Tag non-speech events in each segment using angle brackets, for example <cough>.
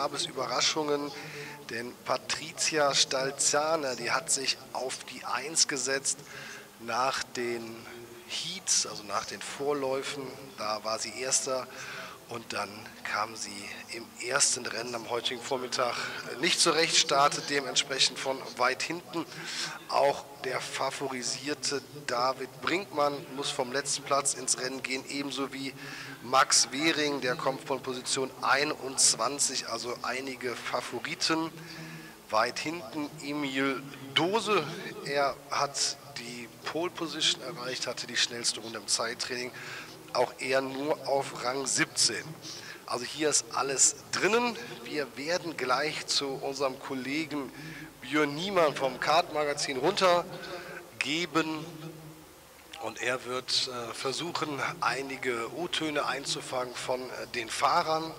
gab es Überraschungen, denn Patricia Stalzana, die hat sich auf die Eins gesetzt nach den Heats, also nach den Vorläufen. Da war sie Erster und dann kam sie im ersten Rennen am heutigen Vormittag nicht zurecht, startet dementsprechend von weit hinten. Auch der favorisierte David Brinkmann muss vom letzten Platz ins Rennen gehen, ebenso wie Max Wehring, der kommt von Position 21, also einige Favoriten. Weit hinten Emil Dose, er hat die Pole Position erreicht, hatte die schnellste Runde im Zeittraining auch eher nur auf Rang 17. Also hier ist alles drinnen. Wir werden gleich zu unserem Kollegen Björn Niemann vom Kartmagazin runtergeben und er wird äh, versuchen, einige O-Töne einzufangen von äh, den Fahrern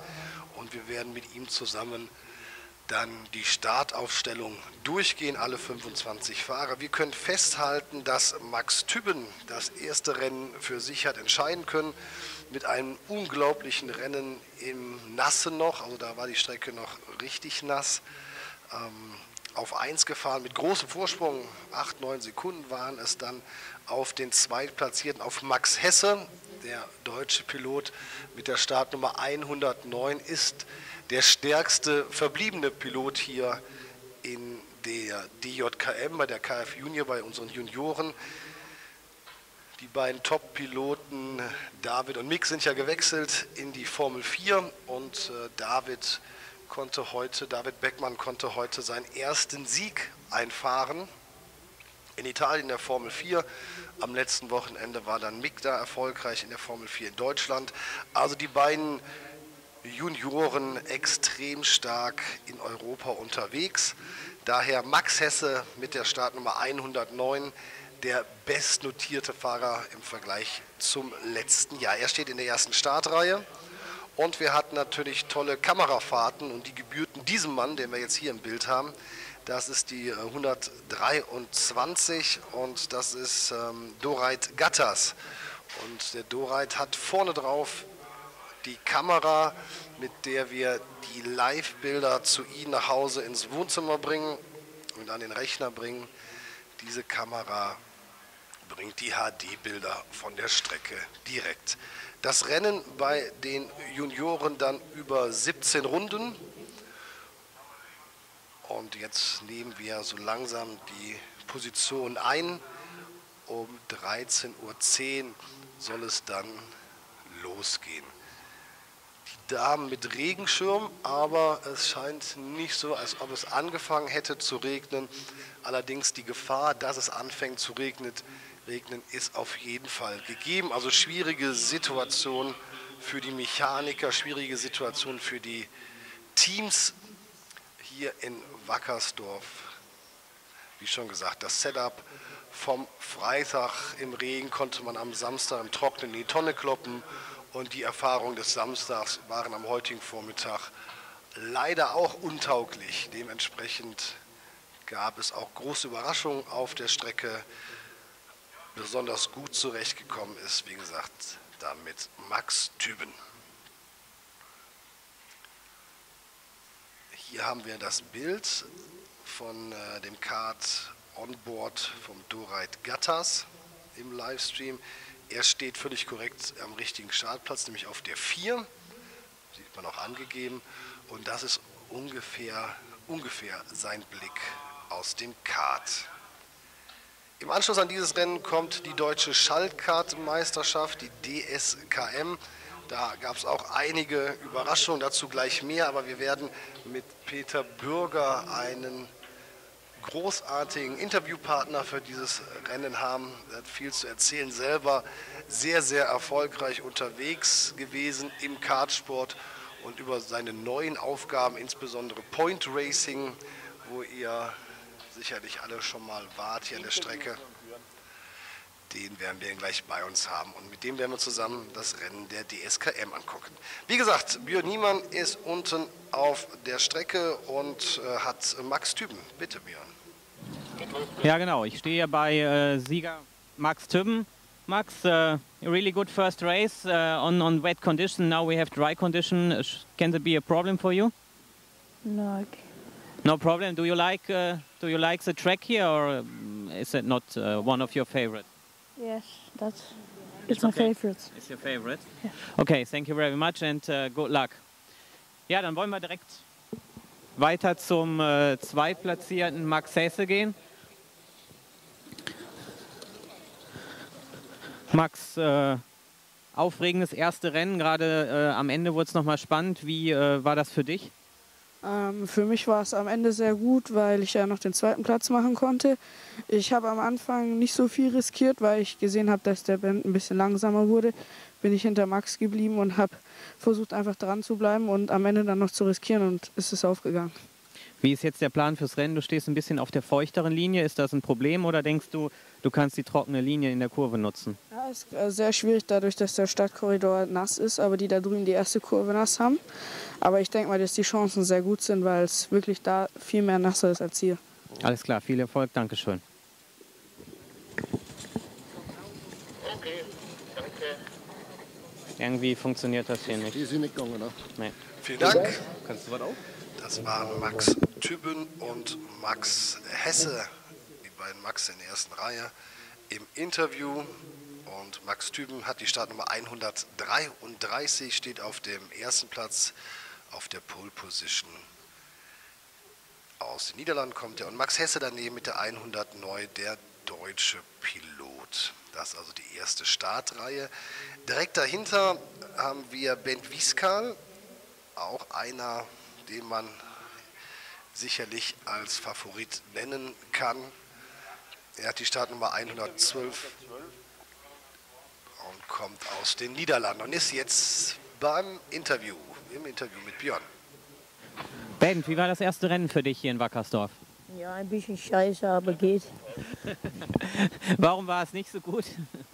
und wir werden mit ihm zusammen dann die Startaufstellung durchgehen, alle 25 Fahrer. Wir können festhalten, dass Max Tübben das erste Rennen für sich hat entscheiden können, mit einem unglaublichen Rennen im Nassen noch, also da war die Strecke noch richtig nass, ähm, auf 1 gefahren mit großem Vorsprung, 8, 9 Sekunden waren es dann auf den Zweitplatzierten, auf Max Hesse, der deutsche Pilot mit der Startnummer 109 ist der stärkste verbliebene Pilot hier in der DJKM, bei der KF Junior, bei unseren Junioren. Die beiden Top-Piloten David und Mick sind ja gewechselt in die Formel 4 und äh, David konnte heute, David Beckmann konnte heute seinen ersten Sieg einfahren in Italien in der Formel 4. Am letzten Wochenende war dann Mick da erfolgreich in der Formel 4 in Deutschland. Also die beiden Junioren extrem stark in Europa unterwegs. Daher Max Hesse mit der Startnummer 109, der bestnotierte Fahrer im Vergleich zum letzten Jahr. Er steht in der ersten Startreihe. Und wir hatten natürlich tolle Kamerafahrten und die gebührten diesem Mann, den wir jetzt hier im Bild haben. Das ist die 123 und das ist ähm, Doreit Gattas. Und der Doreit hat vorne drauf die Kamera, mit der wir die Live-Bilder zu Ihnen nach Hause ins Wohnzimmer bringen und an den Rechner bringen. Diese Kamera bringt die HD-Bilder von der Strecke direkt. Das Rennen bei den Junioren dann über 17 Runden. Und jetzt nehmen wir so langsam die Position ein. Um 13.10 Uhr soll es dann losgehen. Damen mit Regenschirm, aber es scheint nicht so, als ob es angefangen hätte zu regnen. Allerdings die Gefahr, dass es anfängt zu regnen, regnen ist auf jeden Fall gegeben. Also schwierige Situation für die Mechaniker, schwierige Situation für die Teams hier in Wackersdorf. Wie schon gesagt, das Setup vom Freitag im Regen konnte man am Samstag im Trocknen in die Tonne kloppen und die Erfahrungen des Samstags waren am heutigen Vormittag leider auch untauglich. Dementsprechend gab es auch große Überraschungen auf der Strecke. Besonders gut zurechtgekommen ist, wie gesagt, damit Max Tüben. Hier haben wir das Bild von äh, dem Kart Onboard vom Doreit Gattas im Livestream. Er steht völlig korrekt am richtigen Startplatz, nämlich auf der 4. Sieht man auch angegeben. Und das ist ungefähr, ungefähr sein Blick aus dem Kart. Im Anschluss an dieses Rennen kommt die deutsche Schaltkartenmeisterschaft, die DSKM. Da gab es auch einige Überraschungen, dazu gleich mehr, aber wir werden mit Peter Bürger einen großartigen Interviewpartner für dieses Rennen haben. Er hat viel zu erzählen, selber sehr, sehr erfolgreich unterwegs gewesen im Kartsport und über seine neuen Aufgaben, insbesondere Point Racing, wo ihr sicherlich alle schon mal wart hier an der Strecke. Den werden wir gleich bei uns haben und mit dem werden wir zusammen das Rennen der DSKM angucken. Wie gesagt, Björn Niemann ist unten auf der Strecke und äh, hat Max Tüben. Bitte, Björn. Ja, genau. Ich stehe hier bei äh, Sieger Max Tübben. Max, uh, really good first race uh, on, on wet condition. Now we have dry condition. Can there be a problem for you? No, No problem. Do you like uh, do you like the track here, or is it not uh, one of your favorite? yes, that's it's my okay. favorite. Is your favorite? Yeah. Okay, thank you very much and uh, good luck. Ja, dann wollen wir direkt weiter zum äh, zweitplatzierten Max Hesse gehen. Max, äh, aufregendes erste Rennen, gerade äh, am Ende wurde es nochmal spannend. Wie äh, war das für dich? Ähm, für mich war es am Ende sehr gut, weil ich ja noch den zweiten Platz machen konnte. Ich habe am Anfang nicht so viel riskiert, weil ich gesehen habe, dass der Band ein bisschen langsamer wurde. Bin ich hinter Max geblieben und habe versucht, einfach dran zu bleiben und am Ende dann noch zu riskieren und es ist aufgegangen. Wie ist jetzt der Plan fürs Rennen? Du stehst ein bisschen auf der feuchteren Linie. Ist das ein Problem oder denkst du, du kannst die trockene Linie in der Kurve nutzen? Ja, es ist äh, sehr schwierig dadurch, dass der Stadtkorridor nass ist, aber die da drüben die erste Kurve nass haben. Aber ich denke mal, dass die Chancen sehr gut sind, weil es wirklich da viel mehr nasser ist als hier. Alles klar, viel Erfolg, Dankeschön. Irgendwie funktioniert das hier nicht. Die sind nicht gegangen, ne? Nee. Vielen Dank. Kannst du was auf? Das waren Max Tübben und Max Hesse, die beiden Max in der ersten Reihe im Interview. Und Max Tüben hat die Startnummer 133, steht auf dem ersten Platz auf der Pole Position. Aus den Niederlanden kommt er. Und Max Hesse daneben mit der 100 neu, der deutsche Pilot. Das ist also die erste Startreihe. Direkt dahinter haben wir Bent Wieskal, auch einer, den man sicherlich als Favorit nennen kann. Er hat die Startnummer 112 und kommt aus den Niederlanden und ist jetzt beim Interview, im Interview mit Björn. Ben, wie war das erste Rennen für dich hier in Wackersdorf? Ja, ein bisschen scheiße, aber geht. <laughs> Warum war es nicht so gut?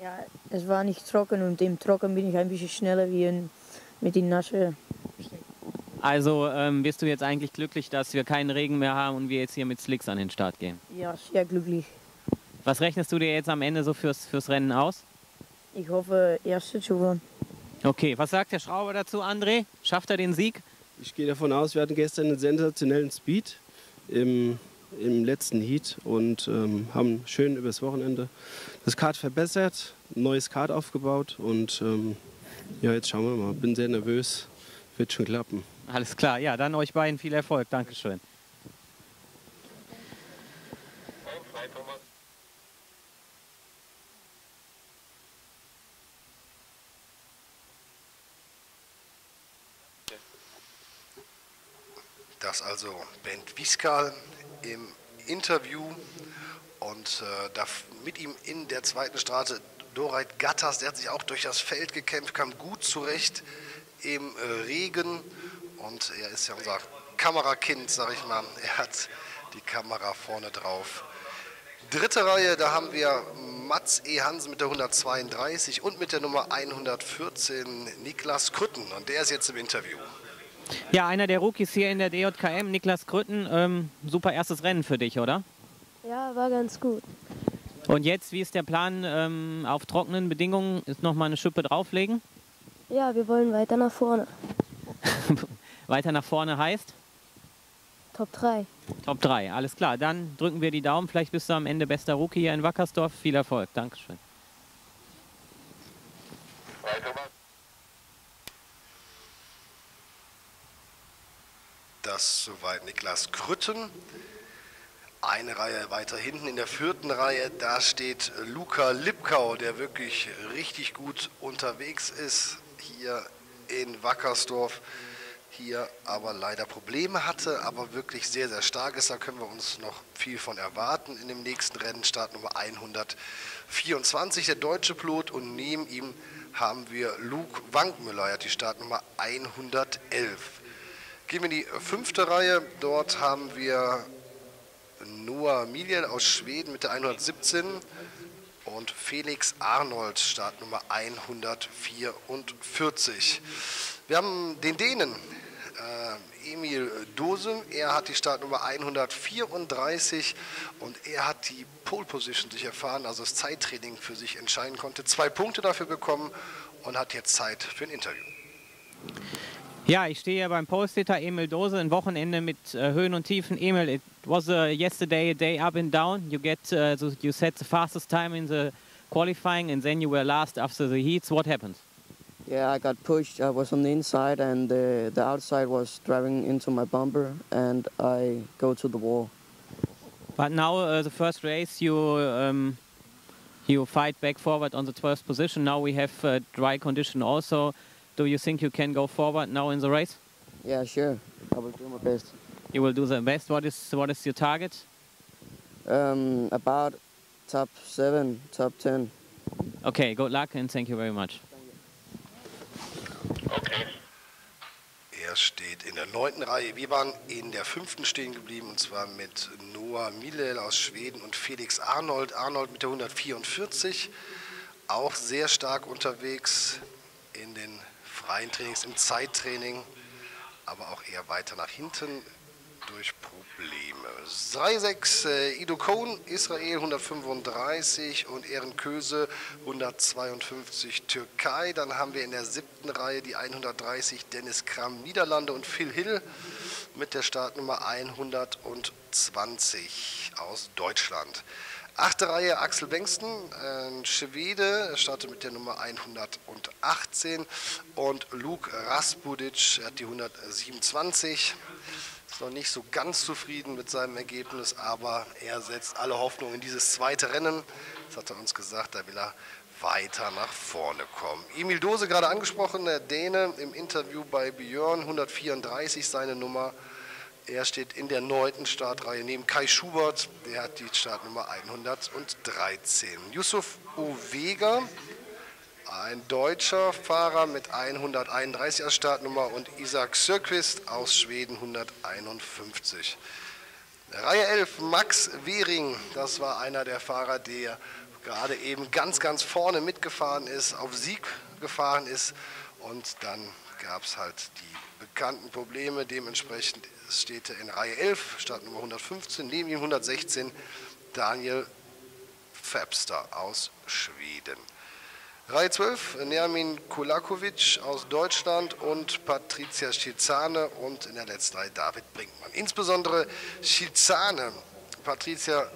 Ja, es war nicht trocken und im Trocken bin ich ein bisschen schneller wie in, mit den Nasche. Also ähm, bist du jetzt eigentlich glücklich, dass wir keinen Regen mehr haben und wir jetzt hier mit Slicks an den Start gehen? Ja, sehr glücklich. Was rechnest du dir jetzt am Ende so fürs, fürs Rennen aus? Ich hoffe, erste zu werden. Okay, was sagt der Schrauber dazu, André? Schafft er den Sieg? Ich gehe davon aus, wir hatten gestern einen sensationellen Speed im, im letzten Heat und ähm, haben schön übers Wochenende das Kart verbessert, ein neues Kart aufgebaut und ähm, ja, jetzt schauen wir mal. Bin sehr nervös, wird schon klappen. Alles klar, ja, dann euch beiden viel Erfolg. Dankeschön. Das also Bent Wieskal im Interview und äh, mit ihm in der zweiten Straße Doreit Gattas, der hat sich auch durch das Feld gekämpft, kam gut zurecht im äh, Regen und er ist ja unser Kamerakind, sag ich mal. Er hat die Kamera vorne drauf. Dritte Reihe, da haben wir Mats E. Hansen mit der 132 und mit der Nummer 114 Niklas Krütten und der ist jetzt im Interview. Ja, einer der Rookies hier in der DJKM, Niklas Krütten. Ähm, super erstes Rennen für dich, oder? Ja, war ganz gut. Und jetzt, wie ist der Plan ähm, auf trockenen Bedingungen? Ist noch mal eine Schippe drauflegen? Ja, wir wollen weiter nach vorne. Weiter nach vorne heißt Top 3. Top 3. Alles klar, dann drücken wir die Daumen. Vielleicht bist du am Ende bester Rookie hier in Wackersdorf. Viel Erfolg. Dankeschön. Das soweit Niklas Krütten. Eine Reihe weiter hinten in der vierten Reihe, da steht Luca Lipkau, der wirklich richtig gut unterwegs ist hier in Wackersdorf. Hier aber leider Probleme hatte, aber wirklich sehr, sehr stark ist. Da können wir uns noch viel von erwarten in dem nächsten Rennen. Start Nummer 124, der deutsche Pilot. Und neben ihm haben wir Luke Wankmüller, er hat die Startnummer 111. Gehen wir in die fünfte Reihe. Dort haben wir Noah Milian aus Schweden mit der 117 und Felix Arnold, Startnummer 144. Wir haben den Dänen, äh, Emil Dose, er hat die Startnummer 134 und er hat die Pole Position sich erfahren, also das Zeittraining für sich entscheiden konnte. Zwei Punkte dafür bekommen und hat jetzt Zeit für ein Interview. Ja, ich stehe hier beim Polstädter Emil Dose, ein Wochenende mit äh, Höhen und Tiefen. Emil, it was uh, yesterday a day up and down. You get, uh, you set the fastest time in the qualifying, and then you were last after the heats. What happened? Yeah, I got pushed. I was on the inside, and the the outside was driving into my bumper, and I go to the wall. But now uh, the first race, you um, you fight back forward on the 12th position. Now we have uh, dry condition also. Do you think you can go forward now in the race? Yeah, sure. I will do my best. You will do the best. What is what is your target? Um, about top seven, top ten. Okay, good luck and thank you very much. Er steht in der neunten Reihe. Wir waren in der fünften stehen geblieben und zwar mit Noah Milel aus Schweden und Felix Arnold. Arnold mit der 144, auch sehr stark unterwegs in den freien Trainings, im Zeittraining, aber auch eher weiter nach hinten durch Probleme. 3-6 äh, Ido Cohn, Israel 135 und Ehren Köse 152 Türkei. Dann haben wir in der siebten Reihe die 130 Dennis Kram Niederlande und Phil Hill mit der Startnummer 120 aus Deutschland. Achte Reihe Axel Bengsten, ein Schwede, er startet mit der Nummer 118 und Luke Raspudic, hat die 127 ist noch nicht so ganz zufrieden mit seinem Ergebnis, aber er setzt alle Hoffnung in dieses zweite Rennen. Das hat er uns gesagt, da will er weiter nach vorne kommen. Emil Dose gerade angesprochen, der Däne im Interview bei Björn, 134 seine Nummer. Er steht in der neunten Startreihe neben Kai Schubert, der hat die Startnummer 113. Yusuf Ovega, ein deutscher Fahrer mit 131 als Startnummer und Isaac Sörquist aus Schweden 151. Reihe 11, Max Wehring, das war einer der Fahrer, der gerade eben ganz, ganz vorne mitgefahren ist, auf Sieg gefahren ist und dann gab es halt die bekannten Probleme. Dementsprechend steht er in Reihe 11, Startnummer 115, neben ihm 116 Daniel Fabster aus Schweden. Reihe 12, Nermin Kulakovic aus Deutschland und Patricia Schizane und in der letzten Reihe David Brinkmann. Insbesondere Schizane, Patricia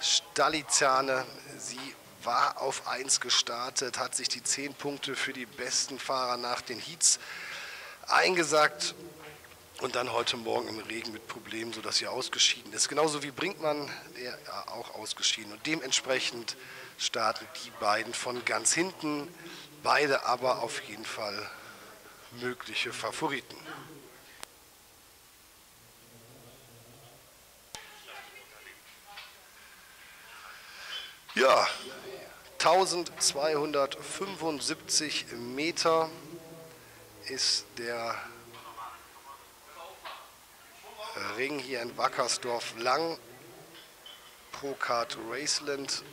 Stalizane, sie war auf 1 gestartet, hat sich die 10 Punkte für die besten Fahrer nach den Heats eingesagt und dann heute Morgen im Regen mit Problemen, sodass sie ausgeschieden ist. Genauso wie Brinkmann, der auch ausgeschieden und dementsprechend starten die beiden von ganz hinten. Beide aber auf jeden Fall mögliche Favoriten. Ja, 1275 Meter ist der Ring hier in Wackersdorf lang. Procard Raceland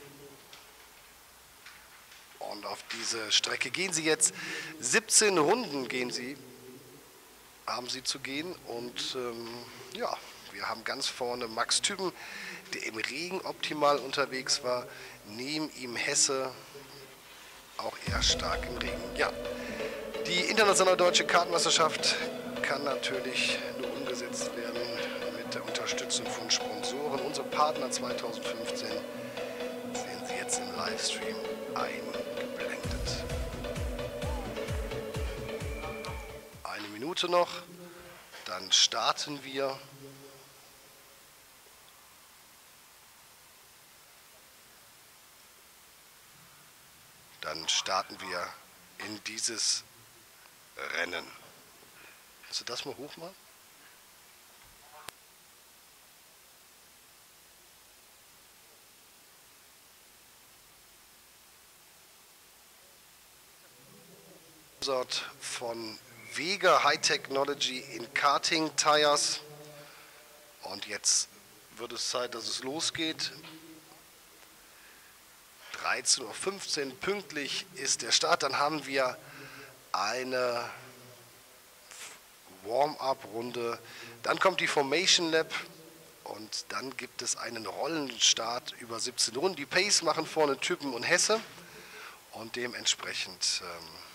und auf diese Strecke gehen sie jetzt. 17 Runden gehen sie, haben sie zu gehen. Und ähm, ja, wir haben ganz vorne Max Tüben, der im Regen optimal unterwegs war. Neben ihm Hesse, auch eher stark im Regen. Ja, die internationale deutsche Kartenmeisterschaft kann natürlich nur umgesetzt werden mit der Unterstützung von Sponsoren. Unsere Partner 2015 sehen Sie jetzt im Livestream eingeblendet. Minute noch, dann starten wir. Dann starten wir in dieses Rennen. Kannst du das mal hochmachen? von Vega High Technology in Karting Tires. Und jetzt wird es Zeit, dass es losgeht. 13.15 Uhr pünktlich ist der Start. Dann haben wir eine Warm-up-Runde. Dann kommt die Formation Lab und dann gibt es einen Rollenstart über 17 Runden. Die Pace machen vorne Typen und Hesse und dementsprechend ähm,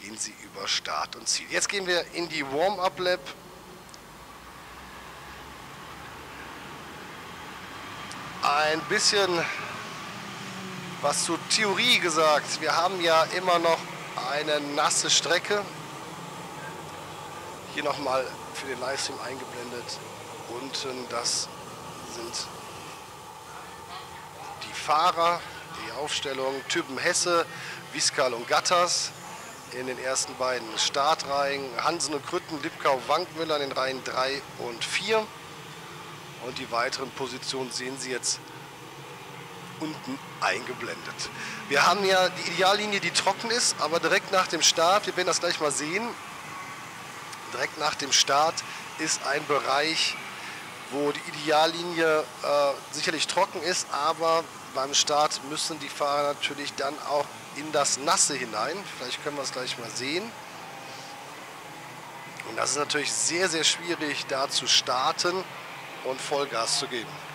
gehen sie über Start und Ziel. Jetzt gehen wir in die Warm-Up-Lab. Ein bisschen was zur Theorie gesagt. Wir haben ja immer noch eine nasse Strecke. Hier nochmal für den Livestream eingeblendet. Unten, das sind die Fahrer, die Aufstellung Typen Hesse, Wiskal und Gatters in den ersten beiden Startreihen. Hansen und Krütten, Lipkau, Wankmüller in den Reihen 3 und 4. Und die weiteren Positionen sehen Sie jetzt unten eingeblendet. Wir haben ja die Ideallinie, die trocken ist, aber direkt nach dem Start, wir werden das gleich mal sehen, direkt nach dem Start ist ein Bereich, wo die Ideallinie äh, sicherlich trocken ist, aber beim Start müssen die Fahrer natürlich dann auch in das Nasse hinein. Vielleicht können wir es gleich mal sehen. Und das ist natürlich sehr, sehr schwierig, da zu starten und Vollgas zu geben.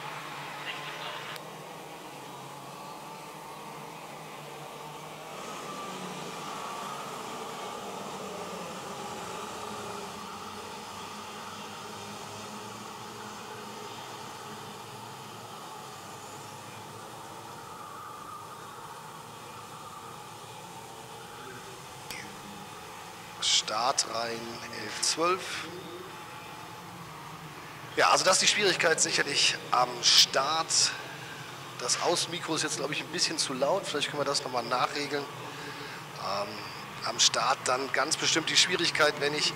Startreihen 11, 12. Ja, also das ist die Schwierigkeit sicherlich am Start. Das Außenmikro ist jetzt, glaube ich, ein bisschen zu laut. Vielleicht können wir das nochmal nachregeln. Ähm, am Start dann ganz bestimmt die Schwierigkeit, wenn ich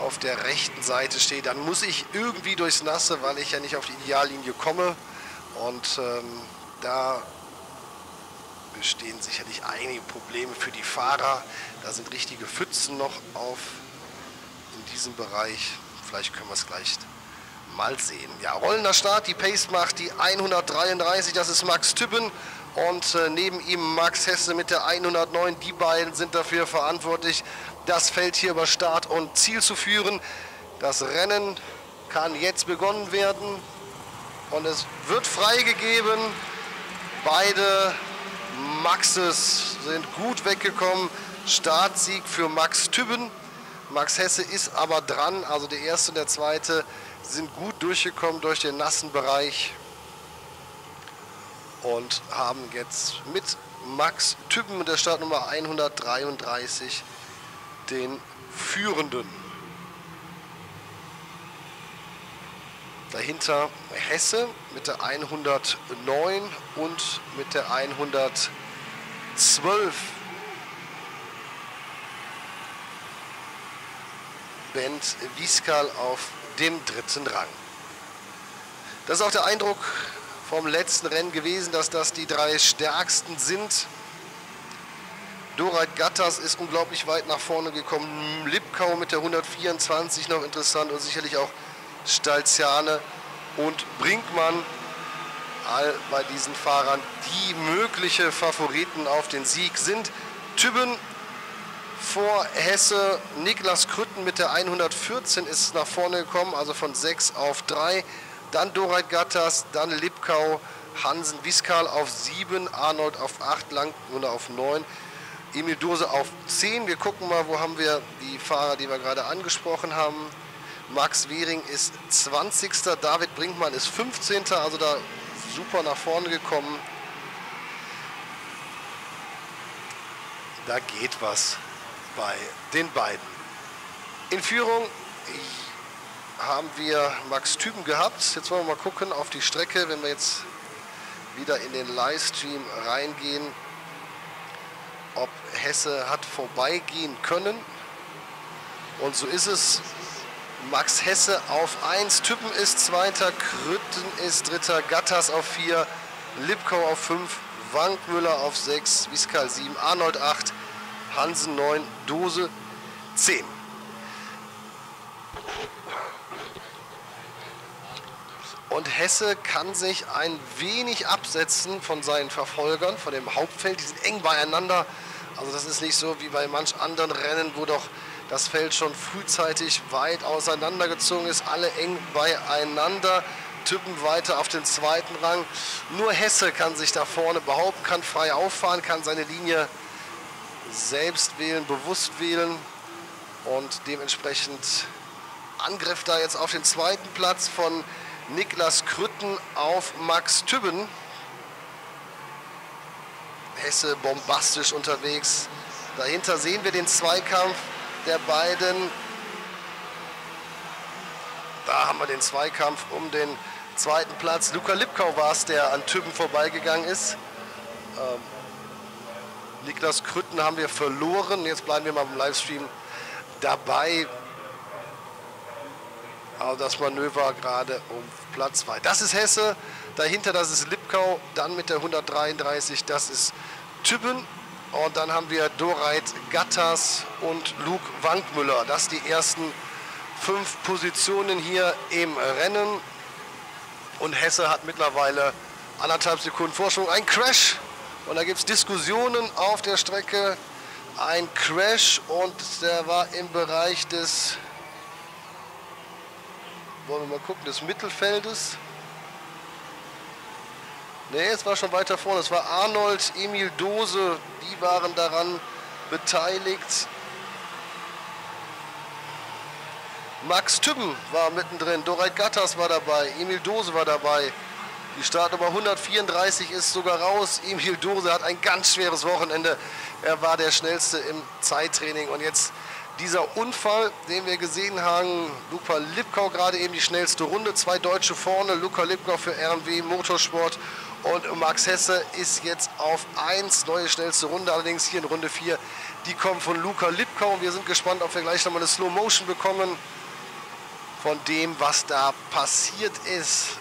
auf der rechten Seite stehe, dann muss ich irgendwie durchs Nasse, weil ich ja nicht auf die Ideallinie komme. Und ähm, da bestehen sicherlich einige Probleme für die Fahrer. Da sind richtige Pfützen noch auf in diesem Bereich. Vielleicht können wir es gleich mal sehen. Ja, rollender Start, die Pace macht die 133, das ist Max Tübben und äh, neben ihm Max Hesse mit der 109. Die beiden sind dafür verantwortlich, das Feld hier über Start und Ziel zu führen. Das Rennen kann jetzt begonnen werden und es wird freigegeben. Beide Maxes sind gut weggekommen. Startsieg für Max Tübben. Max Hesse ist aber dran, also der erste und der zweite sind gut durchgekommen durch den nassen Bereich und haben jetzt mit Max Tübben mit der Startnummer 133 den Führenden. Dahinter Hesse mit der 109 und mit der 112. Bent Wieskal auf dem dritten Rang. Das ist auch der Eindruck vom letzten Rennen gewesen, dass das die drei stärksten sind. Doreit Gattas ist unglaublich weit nach vorne gekommen. Lipkau mit der 124 noch interessant und sicherlich auch Stalziane und Brinkmann. All bei diesen Fahrern, die mögliche Favoriten auf den Sieg sind. Tübben vor Hesse. Niklas Krütten mit der 114 ist nach vorne gekommen, also von 6 auf 3. Dann Doreit Gattas, dann Lipkau, Hansen Wiskal auf 7, Arnold auf 8, Langgrüner auf 9, Emil Dose auf 10. Wir gucken mal, wo haben wir die Fahrer, die wir gerade angesprochen haben. Max Wehring ist 20. David Brinkmann ist 15. Also da super nach vorne gekommen. Da geht was bei den beiden. In Führung haben wir Max Tüben gehabt. Jetzt wollen wir mal gucken auf die Strecke, wenn wir jetzt wieder in den Livestream reingehen, ob Hesse hat vorbeigehen können. Und so ist es. Max Hesse auf 1, Tüppen ist zweiter, Krütten ist dritter, Gattas auf 4, Lipkau auf 5, Wankmüller auf 6, Wiskal 7, Arnold 8, Hansen 9, Dose 10. Und Hesse kann sich ein wenig absetzen von seinen Verfolgern, von dem Hauptfeld. Die sind eng beieinander. Also das ist nicht so wie bei manch anderen Rennen, wo doch das Feld schon frühzeitig weit auseinandergezogen ist. Alle eng beieinander. Typen weiter auf den zweiten Rang. Nur Hesse kann sich da vorne behaupten, kann frei auffahren, kann seine Linie selbst wählen, bewusst wählen und dementsprechend Angriff da jetzt auf den zweiten Platz von Niklas Krütten auf Max Tübben. Hesse bombastisch unterwegs. Dahinter sehen wir den Zweikampf der beiden. Da haben wir den Zweikampf um den zweiten Platz. Luca Lipkau war es, der an Tübben vorbeigegangen ist. Ähm, Niklas Krütten haben wir verloren. Jetzt bleiben wir mal im Livestream dabei. Aber das Manöver gerade um Platz 2. Das ist Hesse. Dahinter, das ist Lipkau. Dann mit der 133, das ist Tübben. Und dann haben wir Doreit Gattas und Luke Wankmüller. Das die ersten fünf Positionen hier im Rennen. Und Hesse hat mittlerweile anderthalb Sekunden Vorsprung. Ein Crash. Und da gibt es Diskussionen auf der Strecke. Ein Crash und der war im Bereich des, wollen wir mal gucken, des Mittelfeldes. Ne, es war schon weiter vorne. Es war Arnold, Emil Dose, die waren daran beteiligt. Max Tübben war mittendrin, Doreit Gattas war dabei, Emil Dose war dabei. Die Startnummer 134 ist sogar raus. Emil Dose hat ein ganz schweres Wochenende. Er war der schnellste im Zeittraining. Und jetzt dieser Unfall, den wir gesehen haben, Luca Lipkau gerade eben die schnellste Runde. Zwei Deutsche vorne, Luca Lipkau für RMW Motorsport und Max Hesse ist jetzt auf 1, neue schnellste Runde, allerdings hier in Runde 4. Die kommen von Luca Lipkau. Wir sind gespannt, ob wir gleich nochmal eine Slow Motion bekommen von dem, was da passiert ist.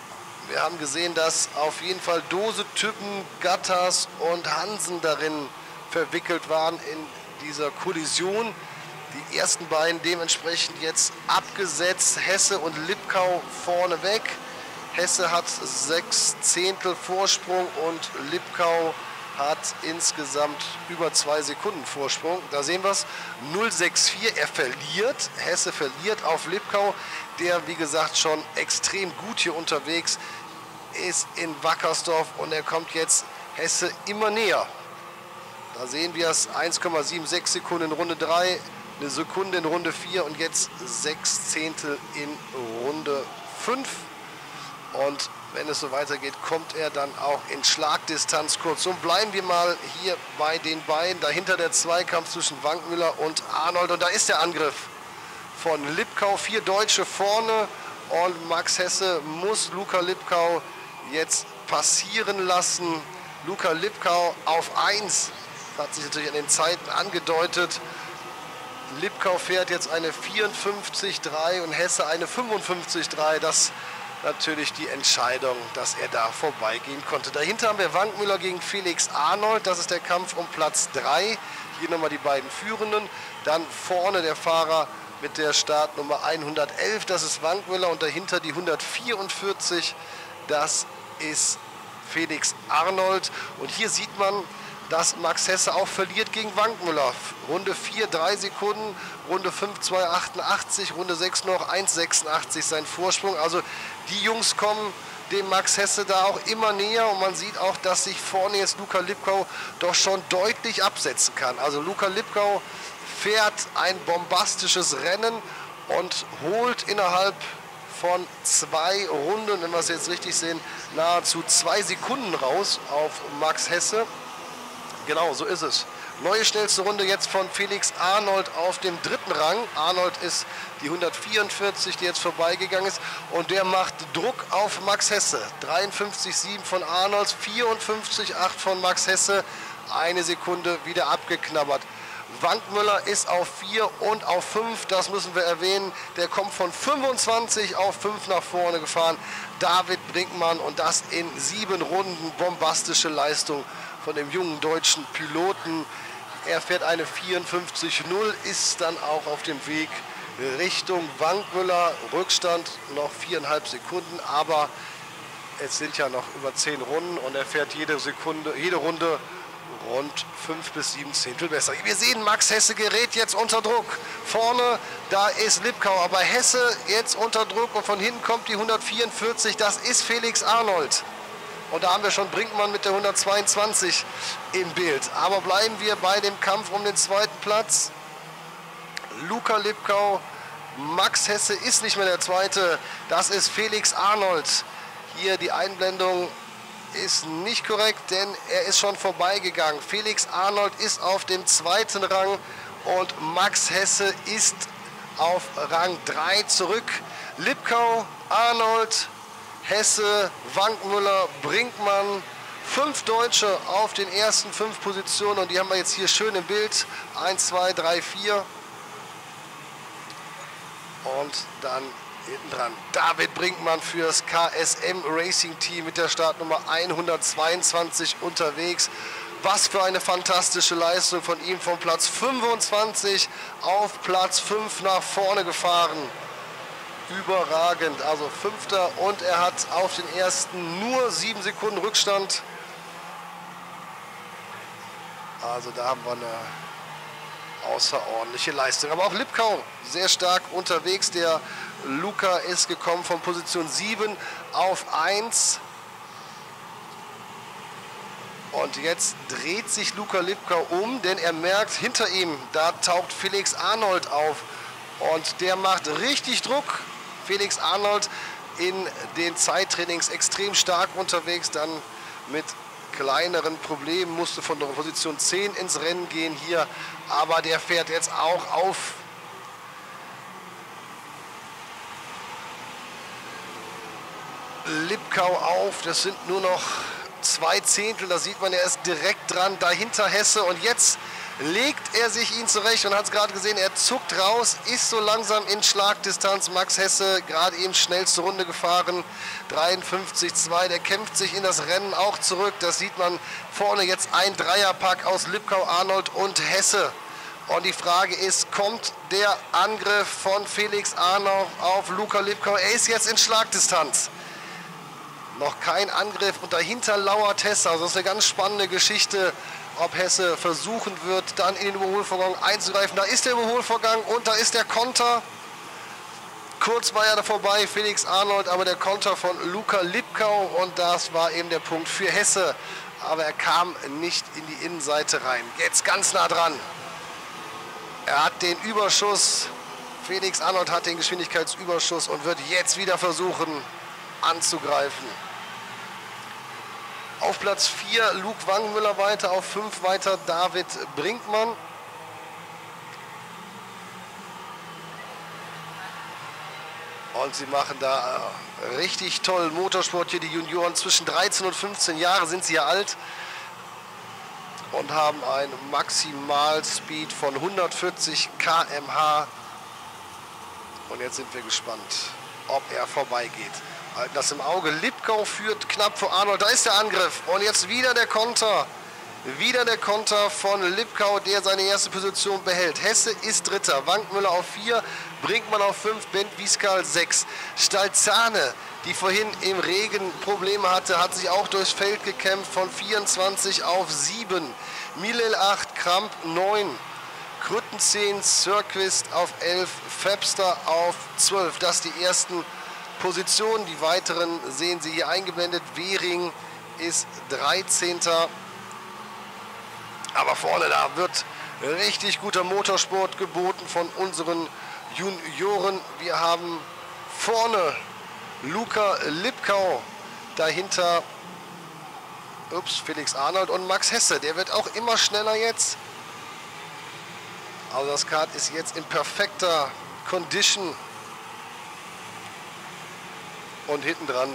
Wir haben gesehen, dass auf jeden Fall Dose, Typen, Gattas und Hansen darin verwickelt waren in dieser Kollision. Die ersten beiden dementsprechend jetzt abgesetzt. Hesse und Lipkau vorne weg. Hesse hat sechs Zehntel Vorsprung und Lipkau hat insgesamt über zwei Sekunden Vorsprung. Da sehen wir es. 064, er verliert. Hesse verliert auf Lipkau, der wie gesagt schon extrem gut hier unterwegs ist in Wackersdorf und er kommt jetzt Hesse immer näher. Da sehen wir es 1,76 Sekunden in Runde 3, eine Sekunde in Runde 4 und jetzt sechs Zehntel in Runde 5. Und wenn es so weitergeht, kommt er dann auch in Schlagdistanz kurz. So bleiben wir mal hier bei den beiden. Dahinter der Zweikampf zwischen Wankmüller und Arnold. Und da ist der Angriff von Lipkau. Vier Deutsche vorne. Und Max Hesse muss Luca Lipkau jetzt passieren lassen. Luca Lipkau auf 1. Hat sich natürlich an den Zeiten angedeutet. Lipkau fährt jetzt eine 54,3 und Hesse eine 55,3. Das natürlich die Entscheidung, dass er da vorbeigehen konnte. Dahinter haben wir Wankmüller gegen Felix Arnold. Das ist der Kampf um Platz 3. Hier nochmal die beiden Führenden. Dann vorne der Fahrer mit der Startnummer 111. Das ist Wankmüller und dahinter die 144. Das ist Felix Arnold. Und hier sieht man, dass Max Hesse auch verliert gegen Wankmüller. Runde 4, 3 Sekunden, Runde 5, 2, 88, Runde 6 noch 1,86 sein Vorsprung. Also die Jungs kommen dem Max Hesse da auch immer näher und man sieht auch, dass sich vorne jetzt Luca Lipkau doch schon deutlich absetzen kann. Also Luca Lipkau fährt ein bombastisches Rennen und holt innerhalb von zwei Runden, wenn wir es jetzt richtig sehen, nahezu zwei Sekunden raus auf Max Hesse. Genau, so ist es. Neue schnellste Runde jetzt von Felix Arnold auf dem dritten Rang. Arnold ist die 144, die jetzt vorbeigegangen ist. Und der macht Druck auf Max Hesse. 53,7 von Arnold, 54,8 von Max Hesse. Eine Sekunde wieder abgeknabbert. Wankmüller ist auf 4 und auf 5, das müssen wir erwähnen. Der kommt von 25 auf 5 nach vorne gefahren. David Brinkmann und das in sieben Runden. Bombastische Leistung von dem jungen deutschen Piloten. Er fährt eine 54.0, ist dann auch auf dem Weg Richtung Wankmüller. Rückstand noch viereinhalb Sekunden, aber es sind ja noch über zehn Runden und er fährt jede Sekunde, jede Runde rund fünf bis sieben Zehntel besser. Wir sehen, Max Hesse gerät jetzt unter Druck. Vorne, da ist Lipkau, aber Hesse jetzt unter Druck und von hinten kommt die 144, das ist Felix Arnold. Und da haben wir schon Brinkmann mit der 122 im Bild. Aber bleiben wir bei dem Kampf um den zweiten Platz. Luca Lipkau, Max Hesse ist nicht mehr der Zweite. Das ist Felix Arnold. Hier die Einblendung ist nicht korrekt, denn er ist schon vorbeigegangen. Felix Arnold ist auf dem zweiten Rang und Max Hesse ist auf Rang 3 zurück. Lipkau, Arnold, Hesse, Wankmüller, Brinkmann, fünf Deutsche auf den ersten fünf Positionen und die haben wir jetzt hier schön im Bild. 1, 2, 3, 4. Und dann hinten dran David Brinkmann fürs KSM Racing Team mit der Startnummer 122 unterwegs. Was für eine fantastische Leistung von ihm von Platz 25 auf Platz 5 nach vorne gefahren. Überragend, also fünfter und er hat auf den ersten nur sieben Sekunden Rückstand. Also da haben wir eine außerordentliche Leistung. Aber auch Lipkau sehr stark unterwegs. Der Luca ist gekommen von Position 7 auf 1. Und jetzt dreht sich Luca Lipkau um, denn er merkt hinter ihm, da taucht Felix Arnold auf. Und der macht richtig Druck. Felix Arnold in den Zeittrainings extrem stark unterwegs, dann mit kleineren Problemen, musste von der Position 10 ins Rennen gehen hier, aber der fährt jetzt auch auf. Lipkau auf, das sind nur noch zwei Zehntel, da sieht man, er ist direkt dran, dahinter Hesse und jetzt legt er sich ihn zurecht und hat es gerade gesehen, er zuckt raus, ist so langsam in Schlagdistanz. Max Hesse gerade eben schnellste Runde gefahren, 53,2, der kämpft sich in das Rennen auch zurück. Das sieht man vorne jetzt ein Dreierpack aus Lipkau, Arnold und Hesse. Und die Frage ist, kommt der Angriff von Felix Arnold auf Luca Lipkau? Er ist jetzt in Schlagdistanz. Noch kein Angriff und dahinter lauert Hesse. Also das ist eine ganz spannende Geschichte ob Hesse versuchen wird, dann in den Überholvorgang einzugreifen. Da ist der Überholvorgang und da ist der Konter. Kurz war er da vorbei, Felix Arnold, aber der Konter von Luca Lipkau und das war eben der Punkt für Hesse. Aber er kam nicht in die Innenseite rein. Jetzt ganz nah dran. Er hat den Überschuss. Felix Arnold hat den Geschwindigkeitsüberschuss und wird jetzt wieder versuchen anzugreifen. Auf Platz 4 Luke Wangenmüller weiter, auf 5 weiter David Brinkmann. Und sie machen da äh, richtig toll Motorsport hier, die Junioren. Zwischen 13 und 15 Jahre sind sie ja alt und haben einen Maximalspeed von 140 km/h. Und jetzt sind wir gespannt, ob er vorbeigeht. Halten das im Auge. Lipkau führt knapp vor Arnold. Da ist der Angriff. Und jetzt wieder der Konter. Wieder der Konter von Lipkau, der seine erste Position behält. Hesse ist Dritter. Wankmüller auf 4. Brinkmann auf 5. Bent Wieskal 6. Stalzane, die vorhin im Regen Probleme hatte, hat sich auch durchs Feld gekämpft. Von 24 auf 7. Milel 8. Kramp 9. Krütten 10. Sirquist auf 11. Febster auf 12. Das die ersten Positionen. Die weiteren sehen Sie hier eingeblendet. Wehring ist 13. Aber vorne da wird richtig guter Motorsport geboten von unseren Junioren. Wir haben vorne Luca Lipkau, dahinter ups, Felix Arnold und Max Hesse. Der wird auch immer schneller jetzt. Also das Kart ist jetzt in perfekter Condition und hinten dran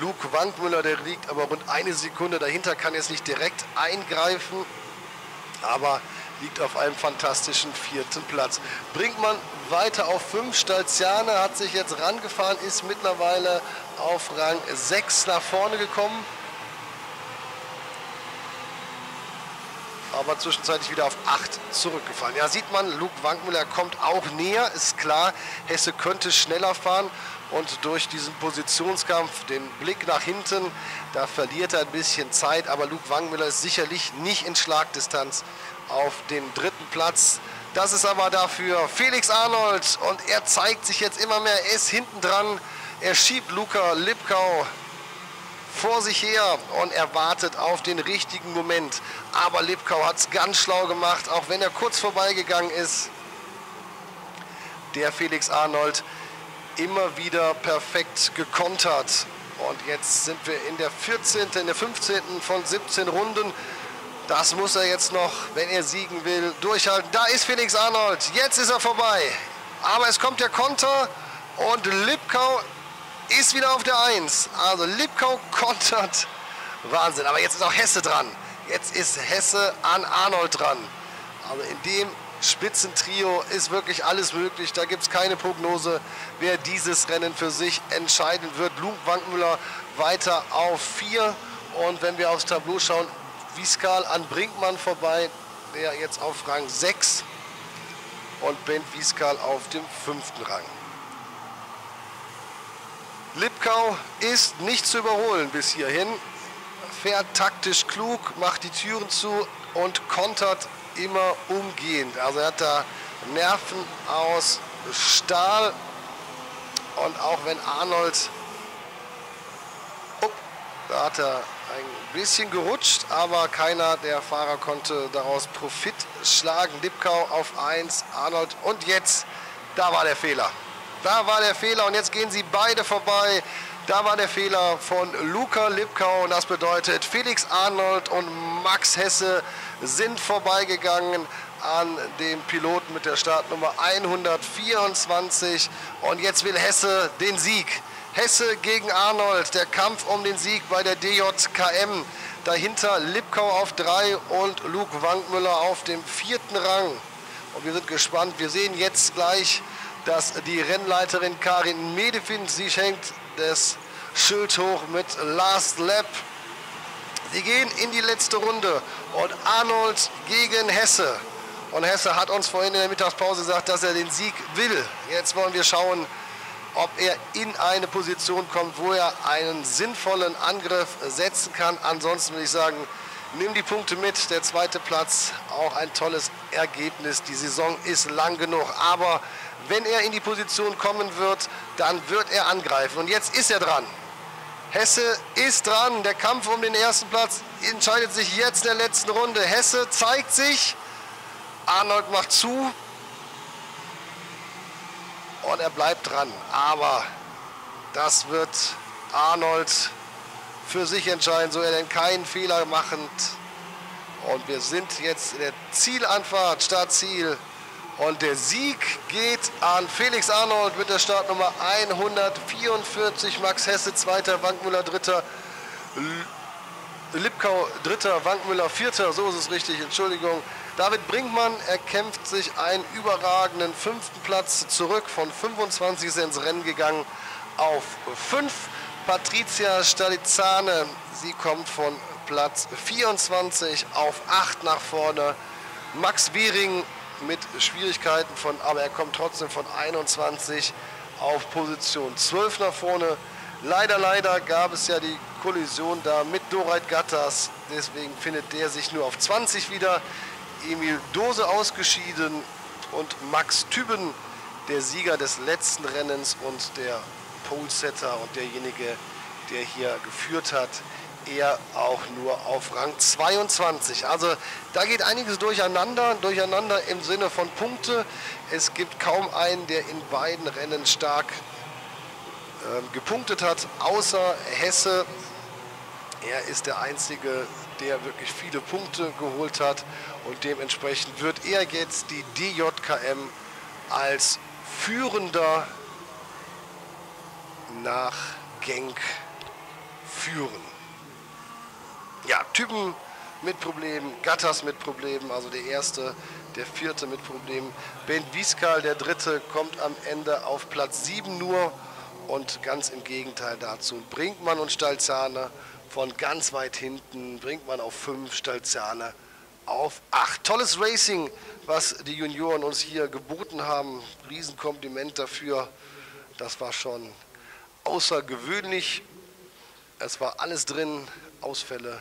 Luke Wankmüller, der liegt aber rund eine Sekunde dahinter, kann jetzt nicht direkt eingreifen, aber liegt auf einem fantastischen vierten Platz. Bringt man weiter auf 5. Stalziane hat sich jetzt rangefahren, ist mittlerweile auf Rang 6 nach vorne gekommen. aber zwischenzeitlich wieder auf 8 zurückgefallen. Ja, sieht man, Luke Wankmüller kommt auch näher, ist klar. Hesse könnte schneller fahren, und durch diesen Positionskampf, den Blick nach hinten, da verliert er ein bisschen Zeit, aber Luke Wangmüller ist sicherlich nicht in Schlagdistanz auf den dritten Platz. Das ist aber dafür Felix Arnold und er zeigt sich jetzt immer mehr, er ist hinten dran, er schiebt Luca Lipkau vor sich her und er wartet auf den richtigen Moment. Aber Lipkau hat es ganz schlau gemacht, auch wenn er kurz vorbeigegangen ist. Der Felix Arnold immer wieder perfekt gekontert. Und jetzt sind wir in der 14., in der 15. von 17 Runden. Das muss er jetzt noch, wenn er siegen will, durchhalten. Da ist Felix Arnold. Jetzt ist er vorbei. Aber es kommt der Konter und Lipkau ist wieder auf der 1. Also Lipkau kontert. Wahnsinn. Aber jetzt ist auch Hesse dran. Jetzt ist Hesse an Arnold dran. Also in dem Spitzentrio ist wirklich alles möglich. Da gibt es keine Prognose, wer dieses Rennen für sich entscheiden wird. Luke Wankmüller weiter auf 4. Und wenn wir aufs Tableau schauen, Wieskal an Brinkmann vorbei, der jetzt auf Rang 6 und Ben Wieskal auf dem fünften Rang. Lipkau ist nicht zu überholen bis hierhin. Fährt taktisch klug, macht die Türen zu und kontert immer umgehend. Also er hat da Nerven aus Stahl. Und auch wenn Arnold, oh, da hat er ein bisschen gerutscht, aber keiner der Fahrer konnte daraus Profit schlagen. Lipkau auf 1, Arnold und jetzt, da war der Fehler. Da war der Fehler und jetzt gehen sie beide vorbei. Da war der Fehler von Luca Lipkau und das bedeutet Felix Arnold und Max Hesse sind vorbeigegangen an dem Piloten mit der Startnummer 124 und jetzt will Hesse den Sieg. Hesse gegen Arnold, der Kampf um den Sieg bei der DJKM. Dahinter Lipkau auf 3 und Luke Wankmüller auf dem vierten Rang. Und wir sind gespannt. Wir sehen jetzt gleich, dass die Rennleiterin Karin Medefin, sie schenkt das Schild hoch mit Last Lap. Sie gehen in die letzte Runde und Arnold gegen Hesse. Und Hesse hat uns vorhin in der Mittagspause gesagt, dass er den Sieg will. Jetzt wollen wir schauen, ob er in eine Position kommt, wo er einen sinnvollen Angriff setzen kann. Ansonsten würde ich sagen, nimm die Punkte mit. Der zweite Platz, auch ein tolles Ergebnis. Die Saison ist lang genug. Aber wenn er in die Position kommen wird, dann wird er angreifen. Und jetzt ist er dran. Hesse ist dran. Der Kampf um den ersten Platz entscheidet sich jetzt in der letzten Runde. Hesse zeigt sich. Arnold macht zu und er bleibt dran. Aber das wird Arnold für sich entscheiden, so er denn keinen Fehler machend. Und wir sind jetzt in der Zielanfahrt, Startziel. Und der Sieg geht an Felix Arnold mit der Startnummer 144. Max Hesse, zweiter, Wankmüller, dritter. Lipkau, dritter, Wankmüller, vierter, so ist es richtig, Entschuldigung. David Brinkmann erkämpft sich einen überragenden fünften Platz zurück. Von 25 ist er ins Rennen gegangen auf 5. Patricia Stalizane, sie kommt von Platz 24 auf 8 nach vorne. Max Wiering mit Schwierigkeiten von, aber er kommt trotzdem von 21 auf Position 12 nach vorne. Leider, leider gab es ja die Kollision da mit Doreit Gattas. Deswegen findet der sich nur auf 20 wieder. Emil Dose ausgeschieden und Max Tüben, der Sieger des letzten Rennens und der Polesetter und derjenige, der hier geführt hat, er auch nur auf Rang 22. Also da geht einiges durcheinander, durcheinander im Sinne von Punkte. Es gibt kaum einen, der in beiden Rennen stark äh, gepunktet hat, außer Hesse. Er ist der Einzige, der wirklich viele Punkte geholt hat und dementsprechend wird er jetzt die DJKM als führender nach Genk führen. Ja, Typen mit Problemen, Gattas mit Problemen, also der erste, der vierte mit Problemen. Ben Wieskal, der dritte, kommt am Ende auf Platz 7 nur und ganz im Gegenteil dazu Brinkmann und Stalzane von ganz weit hinten, Brinkmann auf 5, Stalzane auf 8. Tolles Racing, was die Junioren uns hier geboten haben. Riesenkompliment dafür. Das war schon außergewöhnlich. Es war alles drin, Ausfälle,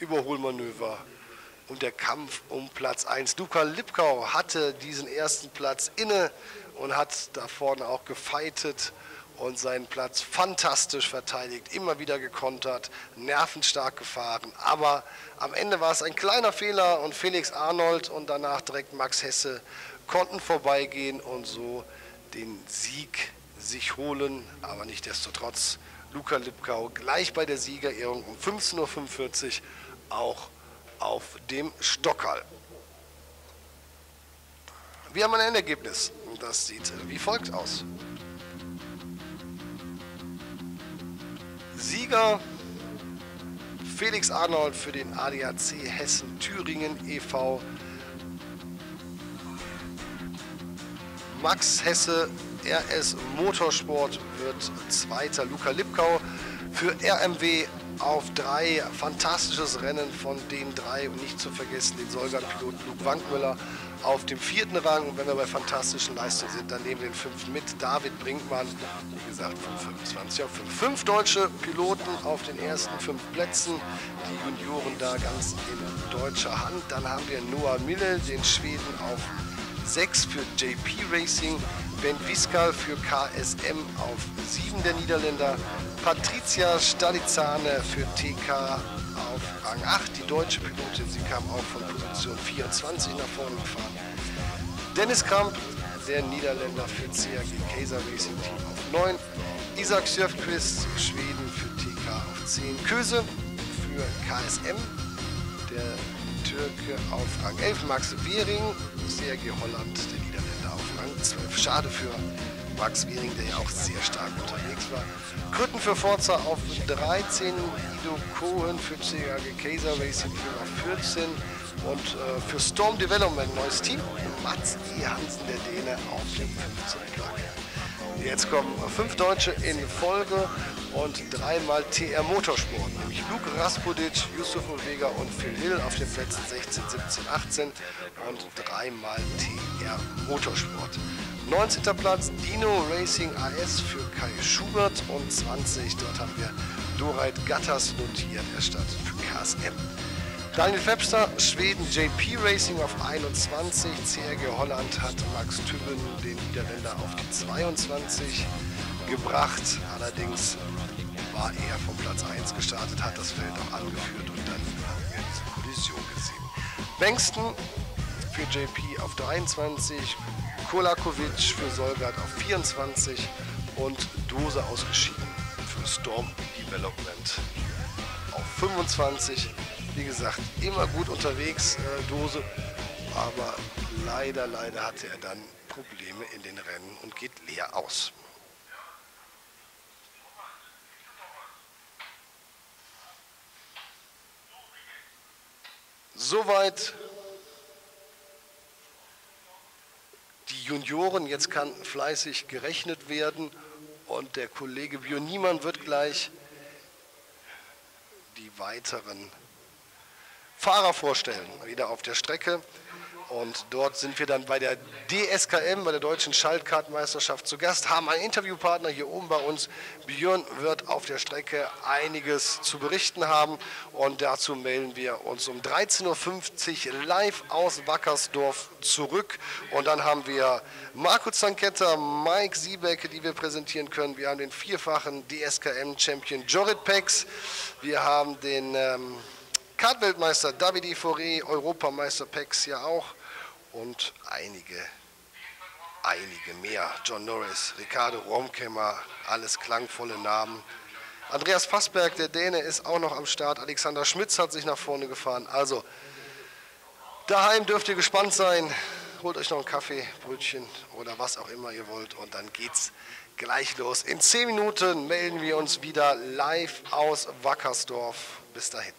Überholmanöver und der Kampf um Platz 1. Luca Lipkau hatte diesen ersten Platz inne und hat da vorne auch gefeitet und seinen Platz fantastisch verteidigt, immer wieder gekontert, nervenstark gefahren. Aber am Ende war es ein kleiner Fehler und Felix Arnold und danach direkt Max Hesse konnten vorbeigehen und so den Sieg sich holen. Aber nicht desto trotz Luca Lipkau gleich bei der Siegerehrung um 15.45 Uhr auch auf dem Stockerl. Wir haben ein Endergebnis. Das sieht wie folgt aus. Sieger Felix Arnold für den ADAC Hessen Thüringen e.V. Max Hesse RS Motorsport wird Zweiter. Luca Lipkau für RMW auf drei. Fantastisches Rennen von den drei und nicht zu vergessen den Solgan-Pilot Luke Wankmüller auf dem vierten Rang. Und wenn wir bei fantastischen Leistungen sind, dann nehmen wir den fünften mit. David Brinkmann, wie gesagt, von 25 auf 5. Fünf deutsche Piloten auf den ersten fünf Plätzen. Die Junioren da ganz in deutscher Hand. Dann haben wir Noah Mille, den Schweden, auf 6 für JP Racing. Ben Wiskal für KSM auf 7 der Niederländer. Patricia Stalizane für TK auf Rang 8, die deutsche Pilotin. Sie kam auch von Position 24 nach vorne gefahren. Dennis Kramp, der Niederländer für CAG Kaiser Racing Team auf 9. Isaac Sjöfquist, Schweden für TK auf 10. Köse für KSM, der Türke auf Rang 11. Max Wehring, CAG Holland, der Niederländer auf Rang 12. Schade für Max Wehring, der ja auch sehr stark unterwegs war. Krütten für Forza auf 13, Ido Cohen für CAG Kaiser Racing Team auf 14 und äh, für Storm Development neues Team. Mats E. Hansen, der Däne, auf dem 15. Platz. Jetzt kommen fünf Deutsche in Folge und dreimal TR Motorsport, nämlich Luke Raspudic, Yusuf Vega und Phil Hill auf den Plätzen 16, 17, 18 und dreimal TR Motorsport. 19. Platz Dino Racing AS für Kai Schubert und 20. Dort haben wir Doreit Gatters notiert, er stand für KSM. Daniel Webster, Schweden JP Racing auf 21, CRG Holland hat Max Tübben, den Niederländer, auf die 22 gebracht. Allerdings war er vom Platz 1 gestartet, hat das Feld auch angeführt und dann haben wir diese Kollision gesehen. Bengsten für JP auf 23, Kolakovic für Solgard auf 24 und Dose ausgeschieden für Storm Development auf 25. Wie gesagt, immer gut unterwegs, äh, Dose, aber leider, leider hatte er dann Probleme in den Rennen und geht leer aus. Soweit die Junioren. Jetzt kann fleißig gerechnet werden und der Kollege Björn Niemann wird gleich die weiteren Fahrer vorstellen, wieder auf der Strecke. Und dort sind wir dann bei der DSKM, bei der Deutschen Schaltkartenmeisterschaft zu Gast, haben einen Interviewpartner hier oben bei uns. Björn wird auf der Strecke einiges zu berichten haben und dazu melden wir uns um 13.50 Uhr live aus Wackersdorf zurück. Und dann haben wir Marco Zanketta, Mike Siebecke, die wir präsentieren können. Wir haben den vierfachen DSKM-Champion Jorit Pex. Wir haben den... Ähm, Kartweltmeister Davide Fauré, Europameister Pex ja auch und einige, einige mehr. John Norris, Ricardo Romkemmer, alles klangvolle Namen. Andreas Fassberg, der Däne, ist auch noch am Start. Alexander Schmitz hat sich nach vorne gefahren. Also, daheim dürft ihr gespannt sein. Holt euch noch einen Kaffee, Brötchen oder was auch immer ihr wollt und dann geht's gleich los. In zehn Minuten melden wir uns wieder live aus Wackersdorf. Bis dahin.